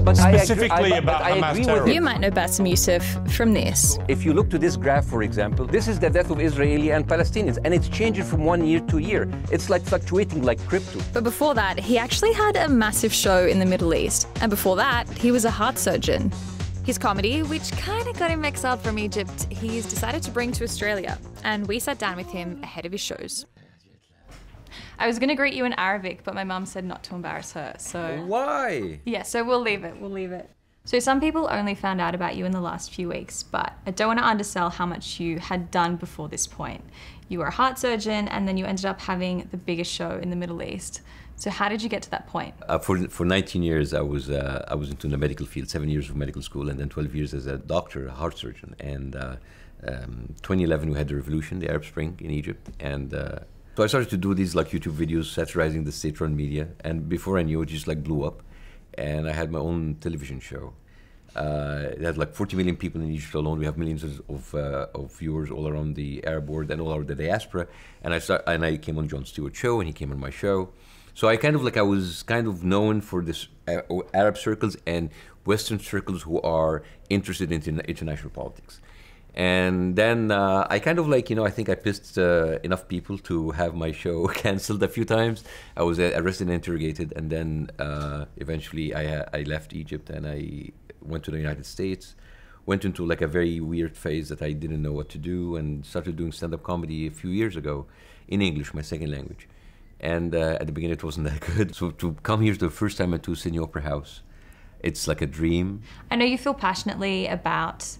but, but Specifically I agree, I, about but I Hamas agree with terrorism. You might know Bassem Youssef from this. If you look to this graph, for example, this is the death of Israeli and Palestinians, and it's changing from one year to year. It's like fluctuating like crypto. But before that, he actually had a massive show in the Middle East. And before that, he was a heart surgeon. His comedy, which kind of got him exiled from Egypt, he's decided to bring to Australia. And we sat down with him ahead of his shows. I was going to greet you in Arabic, but my mum said not to embarrass her, so. Why? Yeah, so we'll leave it. We'll leave it. So some people only found out about you in the last few weeks, but I don't want to undersell how much you had done before this point. You were a heart surgeon, and then you ended up having the biggest show in the Middle East. So how did you get to that point? Uh, for for 19 years, I was uh, I was into the medical field. Seven years of medical school, and then 12 years as a doctor, a heart surgeon. And uh, um, 2011, we had the revolution, the Arab Spring in Egypt, and uh, so I started to do these like YouTube videos satirizing the state-run media. And before I knew it, just like blew up, and I had my own television show. Uh, it had like 40 million people in Egypt alone. We have millions of uh, of viewers all around the Arab world and all over the diaspora. And I start, and I came on Jon Stewart show, and he came on my show. So I kind of like I was kind of known for this uh, Arab circles and Western circles who are interested in interna- international politics. And then uh, I kind of like, you know, I think I pissed uh, enough people to have my show canceled a few times. I was uh, arrested and interrogated, and then uh, eventually I, uh, I left Egypt and I went to the United States. Went into like a very weird phase that I didn't know what to do, and started doing stand-up comedy a few years ago in English, my second language. And uh, at the beginning, it wasn't that good. So to come here the first time to Sydney Opera House, it's like a dream. I know you feel passionately about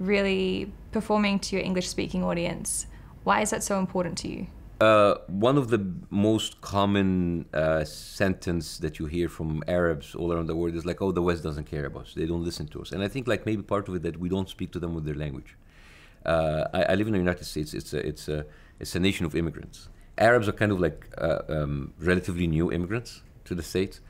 really performing to your English speaking audience. Why is that so important to you? Uh, one of the most common uh, sentence that you hear from Arabs all around the world is like, "Oh, the West doesn't care about us; they don't listen to us." And I think like maybe part of it that we don't speak to them with their language. Uh, I, I live in the United States. It's a it's a it's a nation of immigrants. Arabs are kind of like uh, um, relatively new immigrants to the states.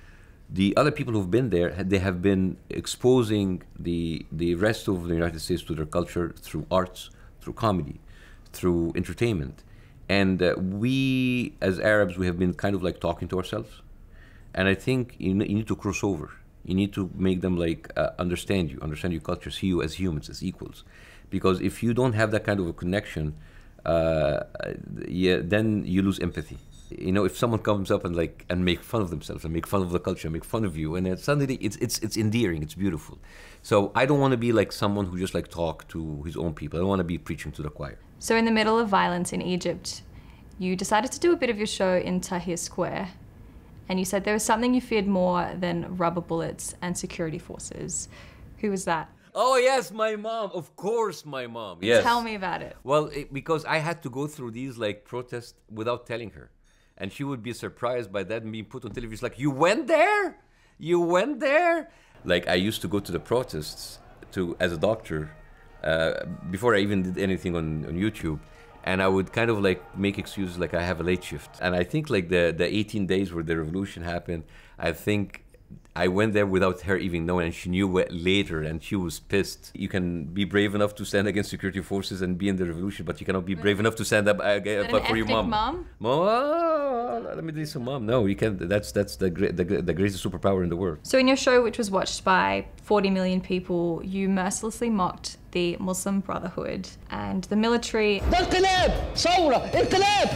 The other people who've been there, they have been exposing the the rest of the United States to their culture through arts, through comedy, through entertainment. And uh, we, as Arabs, we have been kind of like talking to ourselves. And I think you, you need to cross over. You need to make them like uh, understand you, understand your culture, see you as humans, as equals. Because if you don't have that kind of a connection, uh, yeah, then you lose empathy. You know, if someone comes up and like and make fun of themselves and make fun of the culture, and make fun of you, and then suddenly it's it's it's endearing, it's beautiful. So I don't want to be like someone who just like talk to his own people. I don't want to be preaching to the choir. So, in the middle of violence in Egypt, you decided to do a bit of your show in Tahrir Square, and you said there was something you feared more than rubber bullets and security forces. Who was that? Oh yes, my mom. Of course, my mom. Yes. Tell me about it. Well, it, because I had to go through these like protests without telling her, and she would be surprised by that being put on television. Like, "You went there? You went there?" Like I used to go to the protests to as a doctor uh, before I even did anything on, on YouTube. And I would kind of like make excuses like I have a late shift. And I think like the, the 18 days where the revolution happened, I think I went there without her even knowing, and she knew it later, and she was pissed. You can be brave enough to stand against security forces and be in the revolution, but you cannot be brave enough to stand up uh, an for your ethnic mom. mom? Mom, let me do some mom. No, you can't. That's that's the, great, the the greatest superpower in the world. So, in your show, which was watched by 40 million people, you mercilessly mocked the Muslim Brotherhood and the military. ده انقلاب ثورة انقلاب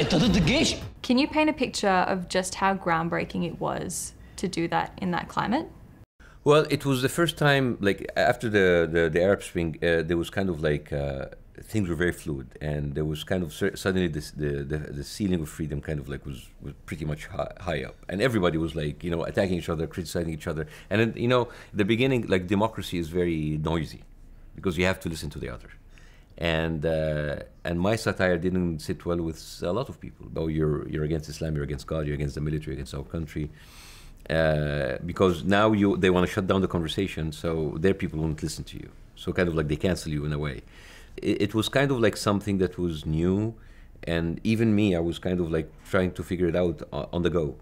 انت ضد الجيش Can you paint a picture of just how groundbreaking it was to do that in that climate? Well, it was the first time, like after the the, the Arab Spring, uh, there was kind of like uh, things were very fluid, and there was kind of suddenly this, the, the the ceiling of freedom kind of like was was pretty much high, high up, and everybody was like you know attacking each other, criticizing each other, and then, you know the beginning like democracy is very noisy, because you have to listen to the other, and uh, and my satire didn't sit well with a lot of people. Oh, you're you're against Islam, you're against God, you're against the military, against our country uh, because now you they want to shut down the conversation, so their people won't listen to you. So kind of like they cancel you in a way. It, it was kind of like something that was new, and even me, I was kind of like trying to figure it out uh, on the go.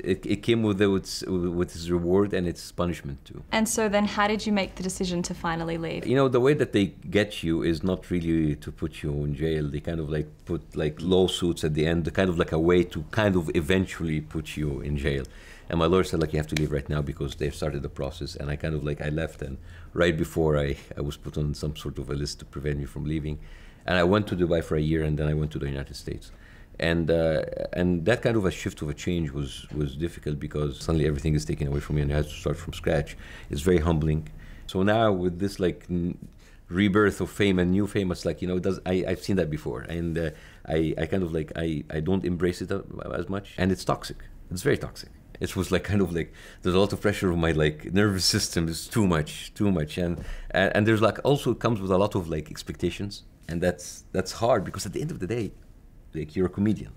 It, it came with, its- with its reward and its punishment too. And so then, how did you make the decision to finally leave? You know, the way that they get you is not really to put you in jail. They kind of like put like lawsuits at the end, the kind of like a way to kind of eventually put you in jail. And my lawyer said like you have to leave right now because they've started the process. And I kind of like I left, and right before I I was put on some sort of a list to prevent me from leaving. And I went to Dubai for a year, and then I went to the United States. And uh, and that kind of a shift of a change was was difficult because suddenly everything is taken away from you, and you have to start from scratch. It's very humbling. So now with this like rebirth of fame and new fame, it's like you know, it does I I've seen that before, and uh, I I kind of like I I don't embrace it uh, as much, and it's toxic. It's very toxic. It was like kind of like there's a lot of pressure on my like nervous system. It's too much, too much, and and, and there's like also comes with a lot of like expectations, and that's that's hard because at the end of the day, like you're a comedian.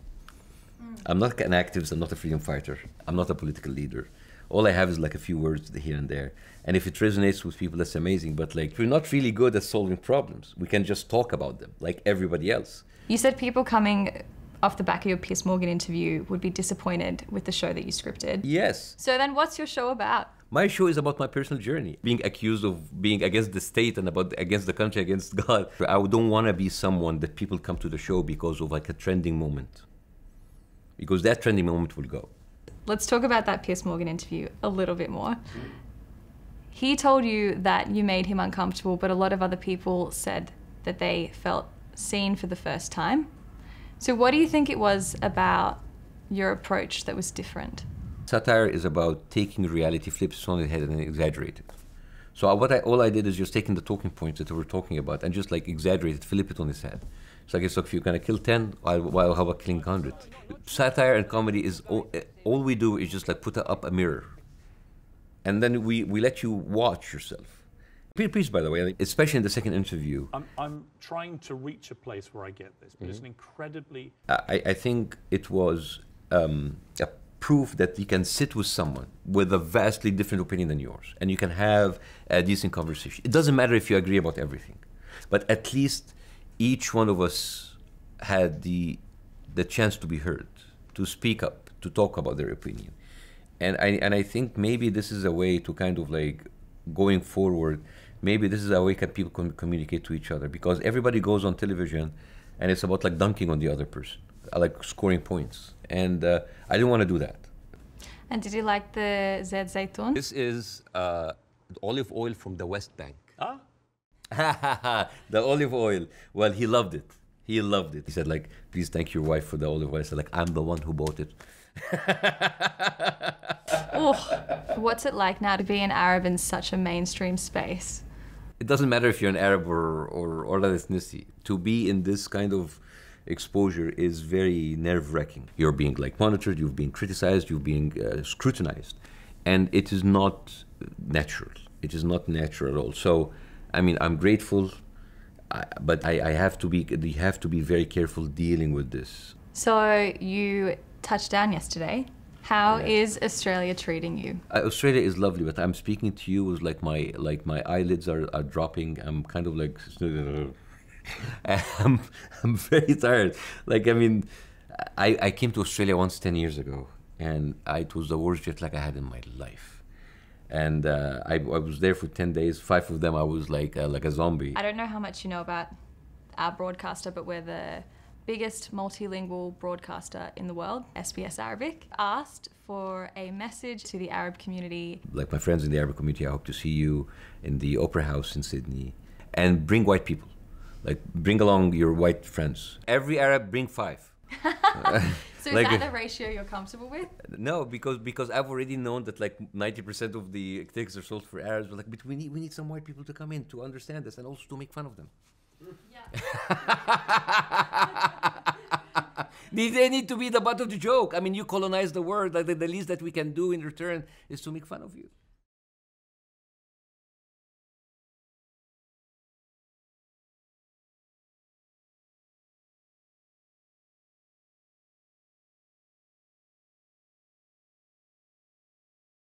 Mm. I'm not an activist. I'm not a freedom fighter. I'm not a political leader. All I have is like a few words here and there. And if it resonates with people, that's amazing. But like, we're not really good at solving problems. We can just talk about them like everybody else. You said people coming off the back of your Piers Morgan interview would be disappointed with the show that you scripted. Yes. So then, what's your show about? My show is about my personal journey, being accused of being against the state and about against the country, against God. I don't want to be someone that people come to the show because of like a trending moment, because that trending moment will go. Let's talk about that Piers Morgan interview a little bit more. He told you that you made him uncomfortable, but a lot of other people said that they felt seen for the first time. So, what do you think it was about your approach that was different? Satire is about taking reality, flips it on its head, and exaggerate it. So uh, what I, all I did is just taking the talking points that we were talking about and just like exaggerate it, flip it on its head. So I guess if you're gonna kill ten, why, why how about killing hundred? Satire and comedy is all, eh, all we do is just like put up a mirror, and then we, we let you watch yourself. Please, by the way, especially in the second interview, I'm, I'm trying to reach a place where I get this, but it's an incredibly I, I think it was um, a proof that you can sit with someone with a vastly different opinion than yours and you can have a decent conversation. It doesn't matter if you agree about everything, but at least each one of us had the, the chance to be heard, to speak up, to talk about their opinion. And I, and I think maybe this is a way to kind of like going forward, maybe this is a way that people can communicate to each other because everybody goes on television and it's about like dunking on the other person, uh, like scoring points. And uh, I didn't want to do that. And did you like the Zed Zaytun? This is uh, olive oil from the West Bank. ah the olive oil. Well, he loved it. He loved it. He said, like, please thank your wife for the olive oil. I said, like, I'm the one who bought it. oh, what's it like now to be an Arab in such a mainstream space? It doesn't matter if you're an Arab or, or, or other ethnicity. To be in this kind of exposure is very nerve wracking. You're being like monitored, you've been criticized, you've been uh, scrutinized. And it is not natural. It is not natural at all. So, I mean, I'm grateful, but I, I have to be. You have to be very careful dealing with this. So you touched down yesterday. How is Australia treating you? Uh, Australia is lovely, but I'm speaking to you with like my like my eyelids are, are dropping. I'm kind of like I'm I'm very tired. Like I mean, I I came to Australia once ten years ago, and I, it was the worst jet lag I had in my life. And uh, I, I was there for ten days. Five of them I was like uh, like a zombie. I don't know how much you know about our broadcaster, but we're the biggest multilingual broadcaster in the world, SBS Arabic, asked for a message to the Arab community. Like my friends in the Arab community, I hope to see you in the Opera House in Sydney, and bring white people. Like bring along your white friends. Every Arab bring five. So Like is a- that a ratio you're comfortable with? No, because because I've already known that like ninety percent of the tickets are sold for Arabs. But like, but we need we need some white people to come in to understand this and also to make fun of them. they, they need to be the butt of the joke. I mean, you colonize the world. Like the, the least that we can do in return is to make fun of you.